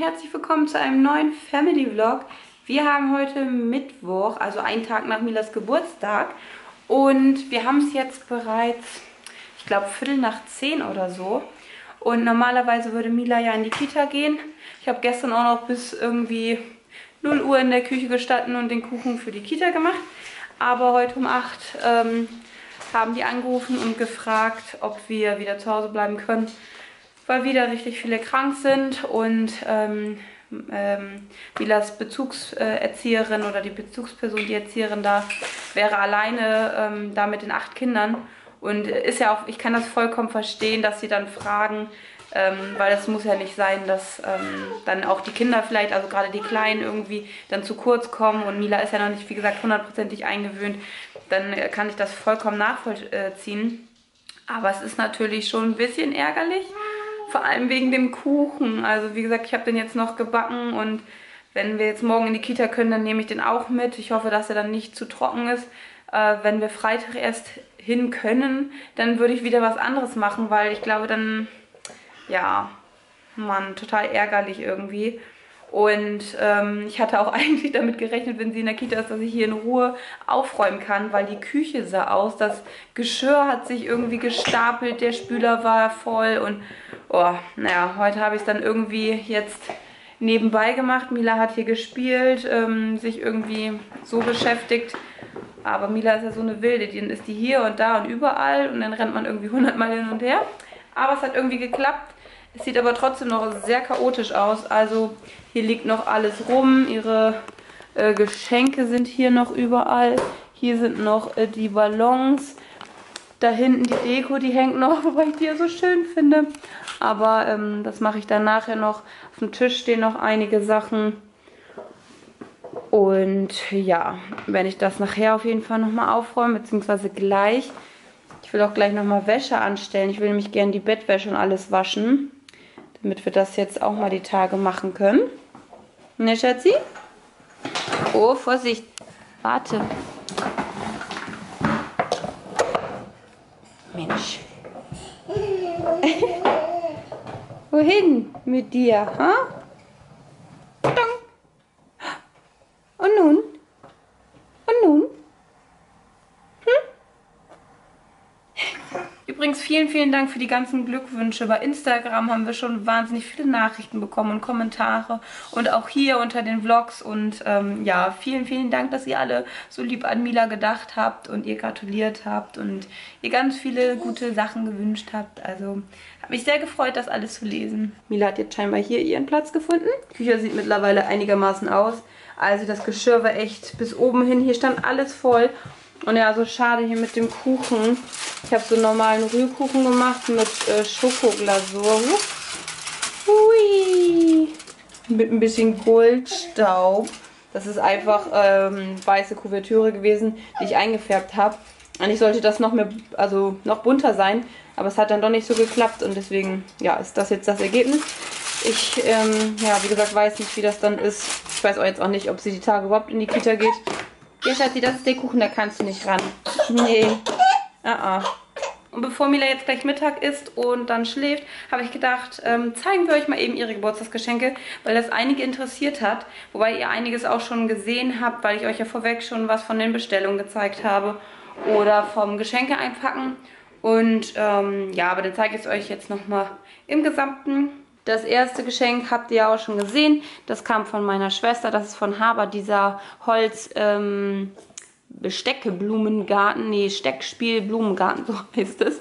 herzlich willkommen zu einem neuen Family Vlog. Wir haben heute Mittwoch, also einen Tag nach Milas Geburtstag und wir haben es jetzt bereits, ich glaube Viertel nach zehn oder so und normalerweise würde Mila ja in die Kita gehen. Ich habe gestern auch noch bis irgendwie 0 Uhr in der Küche gestanden und den Kuchen für die Kita gemacht, aber heute um 8 ähm, haben die angerufen und gefragt, ob wir wieder zu Hause bleiben können weil wieder richtig viele krank sind und ähm, ähm, Milas Bezugserzieherin oder die Bezugsperson, die Erzieherin da, wäre alleine ähm, da mit den acht Kindern. Und ist ja auch, ich kann das vollkommen verstehen, dass sie dann fragen, ähm, weil es muss ja nicht sein, dass ähm, dann auch die Kinder vielleicht, also gerade die Kleinen irgendwie dann zu kurz kommen und Mila ist ja noch nicht, wie gesagt, hundertprozentig eingewöhnt, dann kann ich das vollkommen nachvollziehen. Aber es ist natürlich schon ein bisschen ärgerlich, vor allem wegen dem Kuchen. Also wie gesagt, ich habe den jetzt noch gebacken und wenn wir jetzt morgen in die Kita können, dann nehme ich den auch mit. Ich hoffe, dass er dann nicht zu trocken ist. Äh, wenn wir Freitag erst hin können, dann würde ich wieder was anderes machen, weil ich glaube dann, ja, man, total ärgerlich irgendwie. Und ähm, ich hatte auch eigentlich damit gerechnet, wenn sie in der Kita ist, dass ich hier in Ruhe aufräumen kann, weil die Küche sah aus. Das Geschirr hat sich irgendwie gestapelt, der Spüler war voll und oh, naja, heute habe ich es dann irgendwie jetzt nebenbei gemacht. Mila hat hier gespielt, ähm, sich irgendwie so beschäftigt. Aber Mila ist ja so eine Wilde, dann ist die hier und da und überall und dann rennt man irgendwie hundertmal hin und her. Aber es hat irgendwie geklappt. Es sieht aber trotzdem noch sehr chaotisch aus. Also hier liegt noch alles rum. Ihre äh, Geschenke sind hier noch überall. Hier sind noch äh, die Ballons. Da hinten die Deko, die hängt noch, wobei ich die ja so schön finde. Aber ähm, das mache ich dann nachher noch. Auf dem Tisch stehen noch einige Sachen. Und ja, wenn ich das nachher auf jeden Fall nochmal aufräumen, beziehungsweise gleich. Ich will auch gleich nochmal Wäsche anstellen. Ich will nämlich gerne die Bettwäsche und alles waschen damit wir das jetzt auch mal die Tage machen können. Ne, Schatzi? Oh, Vorsicht. Warte. Mensch. Wohin mit dir, ha? Und Übrigens vielen, vielen Dank für die ganzen Glückwünsche. Bei Instagram haben wir schon wahnsinnig viele Nachrichten bekommen und Kommentare und auch hier unter den Vlogs. Und ähm, ja, vielen, vielen Dank, dass ihr alle so lieb an Mila gedacht habt und ihr gratuliert habt und ihr ganz viele gute Sachen gewünscht habt. Also habe mich sehr gefreut, das alles zu lesen. Mila hat jetzt scheinbar hier ihren Platz gefunden. Die Küche sieht mittlerweile einigermaßen aus. Also das Geschirr war echt bis oben hin. Hier stand alles voll. Und ja, so schade hier mit dem Kuchen. Ich habe so einen normalen Rührkuchen gemacht mit äh, Schokoglasur. Hui. Mit ein bisschen Goldstaub. Das ist einfach ähm, weiße Kuvertüre gewesen, die ich eingefärbt habe. Eigentlich sollte das noch mehr, also noch bunter sein, aber es hat dann doch nicht so geklappt und deswegen, ja, ist das jetzt das Ergebnis. Ich, ähm, ja, wie gesagt, weiß nicht, wie das dann ist. Ich weiß auch jetzt auch nicht, ob sie die Tage überhaupt in die Kita geht. Hier, Schatzi, das ist der Kuchen, da kannst du nicht ran. Nee. Ah, ah. Und bevor Mila jetzt gleich Mittag isst und dann schläft, habe ich gedacht, ähm, zeigen wir euch mal eben ihre Geburtstagsgeschenke, weil das einige interessiert hat. Wobei ihr einiges auch schon gesehen habt, weil ich euch ja vorweg schon was von den Bestellungen gezeigt habe. Oder vom Geschenke einpacken. Und ähm, ja, aber dann zeige ich es euch jetzt nochmal im Gesamten. Das erste Geschenk habt ihr ja auch schon gesehen. Das kam von meiner Schwester. Das ist von Haber, dieser Holz... Ähm, Steckblumengarten, nee, Steckspielblumengarten, so heißt es.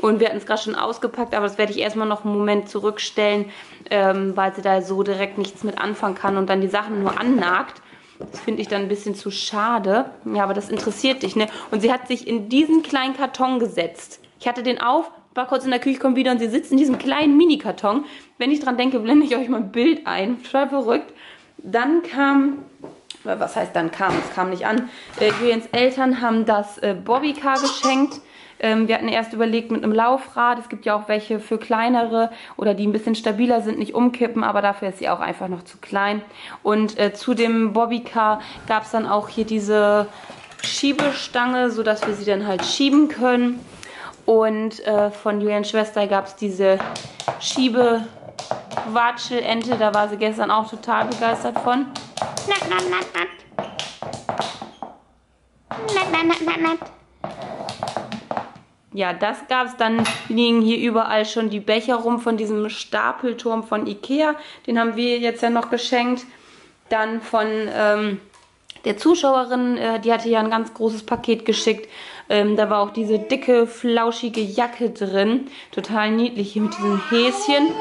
Und wir hatten es gerade schon ausgepackt, aber das werde ich erstmal noch einen Moment zurückstellen, ähm, weil sie da so direkt nichts mit anfangen kann und dann die Sachen nur annagt. Das finde ich dann ein bisschen zu schade. Ja, aber das interessiert dich, ne? Und sie hat sich in diesen kleinen Karton gesetzt. Ich hatte den auf, war kurz in der Küche, komme wieder und sie sitzt in diesem kleinen Mini-Karton. Wenn ich dran denke, blende ich euch mal ein Bild ein. Total verrückt. Dann kam, was heißt dann kam, es kam nicht an. Äh, Julians Eltern haben das äh, Bobbycar geschenkt. Ähm, wir hatten erst überlegt mit einem Laufrad. Es gibt ja auch welche für kleinere oder die ein bisschen stabiler sind, nicht umkippen, aber dafür ist sie auch einfach noch zu klein. Und äh, zu dem Bobbycar gab es dann auch hier diese Schiebestange, sodass wir sie dann halt schieben können. Und äh, von Julians Schwester gab es diese Schiebe Watschelente, da war sie gestern auch total begeistert von. Nat, nat, nat, nat. Nat, nat, nat, nat, nat. Ja, das gab es. Dann liegen hier überall schon die Becher rum von diesem Stapelturm von Ikea. Den haben wir jetzt ja noch geschenkt. Dann von ähm, der Zuschauerin, äh, die hatte ja ein ganz großes Paket geschickt. Ähm, da war auch diese dicke, flauschige Jacke drin. Total niedlich hier mit diesem Häschen.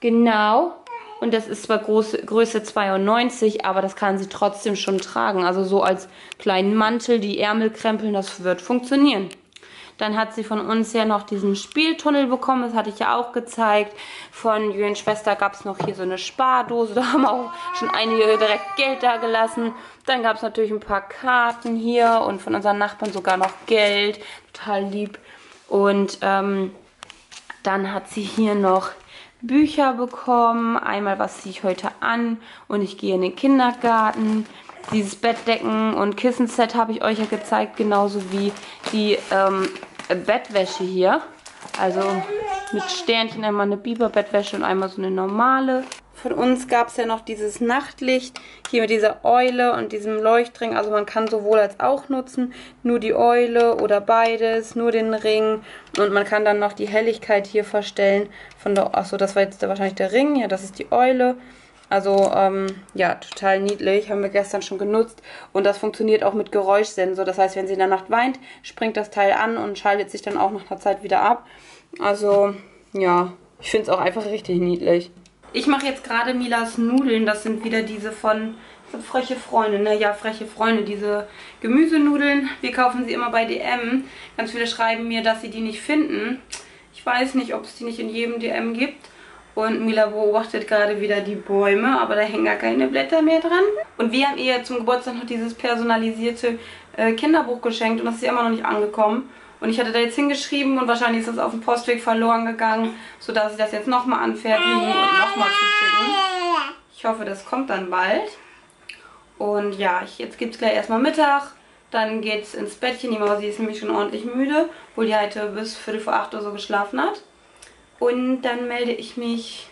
Genau. Und das ist zwar Große, Größe 92, aber das kann sie trotzdem schon tragen. Also so als kleinen Mantel, die Ärmel krempeln, das wird funktionieren. Dann hat sie von uns ja noch diesen Spieltunnel bekommen, das hatte ich ja auch gezeigt. Von Jürgens Schwester gab es noch hier so eine Spardose, da haben auch schon einige direkt Geld da gelassen. Dann gab es natürlich ein paar Karten hier und von unseren Nachbarn sogar noch Geld, total lieb. Und ähm, dann hat sie hier noch Bücher bekommen. Einmal, was ziehe ich heute an und ich gehe in den Kindergarten. Dieses Bettdecken und Kissenset habe ich euch ja gezeigt, genauso wie die ähm, Bettwäsche hier. Also mit Sternchen einmal eine Biberbettwäsche und einmal so eine normale. Von uns gab es ja noch dieses Nachtlicht, hier mit dieser Eule und diesem Leuchtring. Also man kann sowohl als auch nutzen, nur die Eule oder beides, nur den Ring. Und man kann dann noch die Helligkeit hier verstellen. Von der, achso, das war jetzt wahrscheinlich der Ring, ja, das ist die Eule. Also, ähm, ja, total niedlich. Haben wir gestern schon genutzt. Und das funktioniert auch mit Geräuschsensor. Das heißt, wenn sie in der Nacht weint, springt das Teil an und schaltet sich dann auch nach einer Zeit wieder ab. Also, ja, ich finde es auch einfach richtig niedlich. Ich mache jetzt gerade Milas Nudeln. Das sind wieder diese von freche Freunde, ne? Ja, freche Freunde, diese Gemüsenudeln. Wir kaufen sie immer bei DM. Ganz viele schreiben mir, dass sie die nicht finden. Ich weiß nicht, ob es die nicht in jedem DM gibt. Und Mila beobachtet gerade wieder die Bäume, aber da hängen gar keine Blätter mehr dran. Und wir haben ihr zum Geburtstag noch dieses personalisierte äh, Kinderbuch geschenkt und das ist ja immer noch nicht angekommen. Und ich hatte da jetzt hingeschrieben und wahrscheinlich ist das auf dem Postweg verloren gegangen, sodass ich das jetzt nochmal anfertigen und nochmal zuschicken. Ich hoffe, das kommt dann bald. Und ja, ich, jetzt gibt es gleich erstmal Mittag. Dann geht es ins Bettchen. Die Mausi ist nämlich schon ordentlich müde, obwohl die heute bis Viertel vor acht Uhr so geschlafen hat. Und dann melde ich mich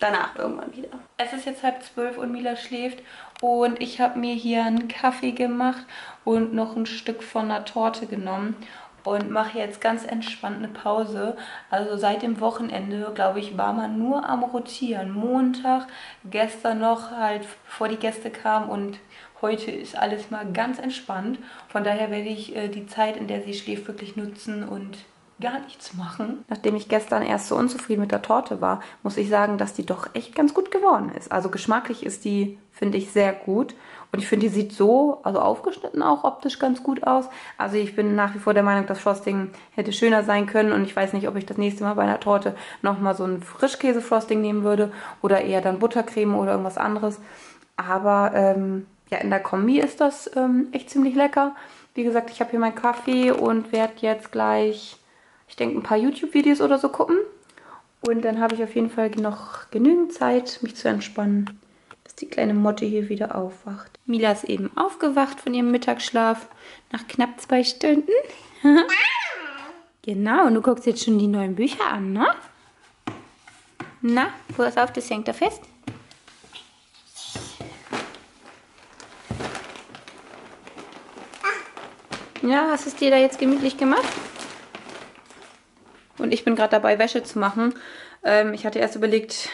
danach irgendwann wieder. Es ist jetzt halb zwölf und Mila schläft und ich habe mir hier einen Kaffee gemacht und noch ein Stück von einer Torte genommen und mache jetzt ganz entspannt eine Pause. Also seit dem Wochenende, glaube ich, war man nur am Rotieren. Montag, gestern noch halt, bevor die Gäste kamen und heute ist alles mal ganz entspannt. Von daher werde ich äh, die Zeit, in der sie schläft, wirklich nutzen und gar nichts machen. Nachdem ich gestern erst so unzufrieden mit der Torte war, muss ich sagen, dass die doch echt ganz gut geworden ist. Also geschmacklich ist die, finde ich, sehr gut. Und ich finde, die sieht so, also aufgeschnitten auch optisch ganz gut aus. Also ich bin nach wie vor der Meinung, das Frosting hätte schöner sein können. Und ich weiß nicht, ob ich das nächste Mal bei einer Torte nochmal so ein Frischkäse-Frosting nehmen würde. Oder eher dann Buttercreme oder irgendwas anderes. Aber ähm, ja, in der Kombi ist das ähm, echt ziemlich lecker. Wie gesagt, ich habe hier meinen Kaffee und werde jetzt gleich ich denke, ein paar YouTube-Videos oder so gucken. Und dann habe ich auf jeden Fall noch genügend Zeit, mich zu entspannen, bis die kleine Motte hier wieder aufwacht. Mila ist eben aufgewacht von ihrem Mittagsschlaf nach knapp zwei Stunden. genau, und du guckst jetzt schon die neuen Bücher an, ne? Na, pass auf, das hängt da fest. Ja, hast du es dir da jetzt gemütlich gemacht? Und ich bin gerade dabei, Wäsche zu machen. Ähm, ich hatte erst überlegt,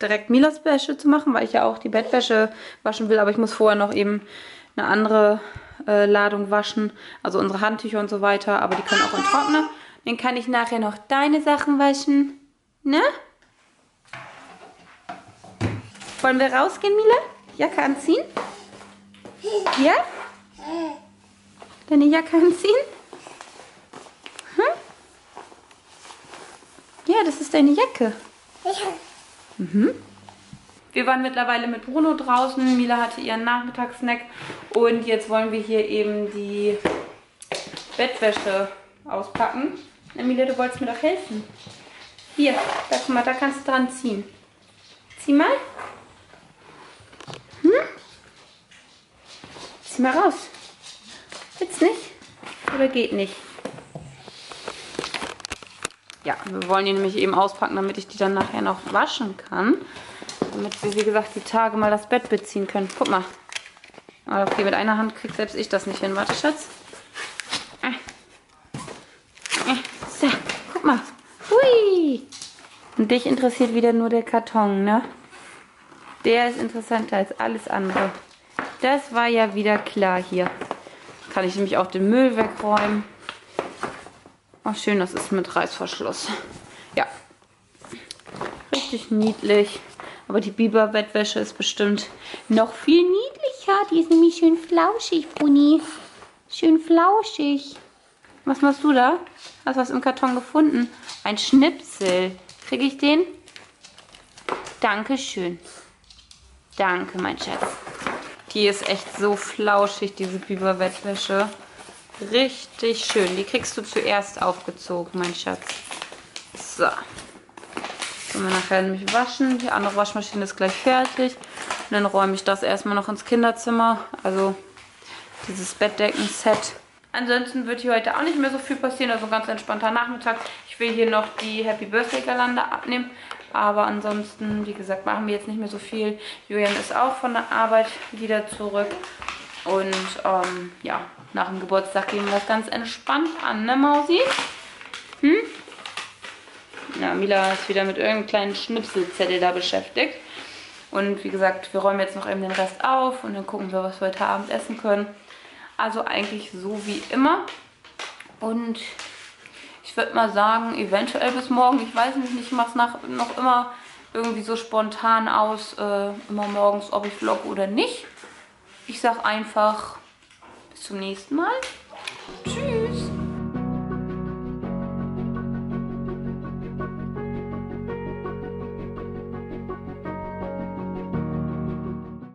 direkt Milas Wäsche zu machen, weil ich ja auch die Bettwäsche waschen will. Aber ich muss vorher noch eben eine andere äh, Ladung waschen. Also unsere Handtücher und so weiter. Aber die können auch in Trockner. Dann kann ich nachher noch deine Sachen waschen. Ne? Wollen wir rausgehen, Mila? Jacke anziehen? Ja? Deine Jacke anziehen? Ja, das ist deine Jacke. Mhm. Wir waren mittlerweile mit Bruno draußen. Mila hatte ihren Nachmittagssnack. Und jetzt wollen wir hier eben die Bettwäsche auspacken. Emilia, du wolltest mir doch helfen. Hier, da, guck mal, da kannst du dran ziehen. Zieh mal. Hm? Zieh mal raus. Willst nicht? Oder geht nicht? Ja, wir wollen die nämlich eben auspacken, damit ich die dann nachher noch waschen kann. Damit wir, wie gesagt, die Tage mal das Bett beziehen können. Guck mal. Ah, Okay, mit einer Hand kriegt selbst ich das nicht hin. Warte, Schatz. Ah. Ah, So, guck mal. Hui. Und dich interessiert wieder nur der Karton, ne? Der ist interessanter als alles andere. Das war ja wieder klar hier. Kann ich nämlich auch den Müll wegräumen. Oh, schön, das ist mit Reißverschluss. Ja. Richtig niedlich. Aber die Biber-Bettwäsche ist bestimmt noch viel niedlicher. Die ist nämlich schön flauschig, Bruni. Schön flauschig. Was machst du da? Hast du was im Karton gefunden? Ein Schnipsel. Kriege ich den? Dankeschön. Danke, mein Schatz. Die ist echt so flauschig, diese Biber-Bettwäsche. Richtig schön. Die kriegst du zuerst aufgezogen, mein Schatz. So. Können wir nachher nämlich waschen. Die andere Waschmaschine ist gleich fertig. Und dann räume ich das erstmal noch ins Kinderzimmer. Also dieses Bettdecken-Set. Ansonsten wird hier heute auch nicht mehr so viel passieren. Also ein ganz entspannter Nachmittag. Ich will hier noch die Happy Birthday Girlande abnehmen. Aber ansonsten, wie gesagt, machen wir jetzt nicht mehr so viel. Julian ist auch von der Arbeit wieder zurück. Und ähm, ja, nach dem Geburtstag gehen wir das ganz entspannt an, ne Mausi? Hm? Ja, Mila ist wieder mit irgendeinem kleinen Schnipselzettel da beschäftigt. Und wie gesagt, wir räumen jetzt noch eben den Rest auf und dann gucken wir, was wir heute Abend essen können. Also eigentlich so wie immer. Und ich würde mal sagen, eventuell bis morgen. Ich weiß nicht, ich mache es noch immer irgendwie so spontan aus, äh, immer morgens, ob ich vlogge oder nicht. Ich sag einfach bis zum nächsten Mal. Tschüss.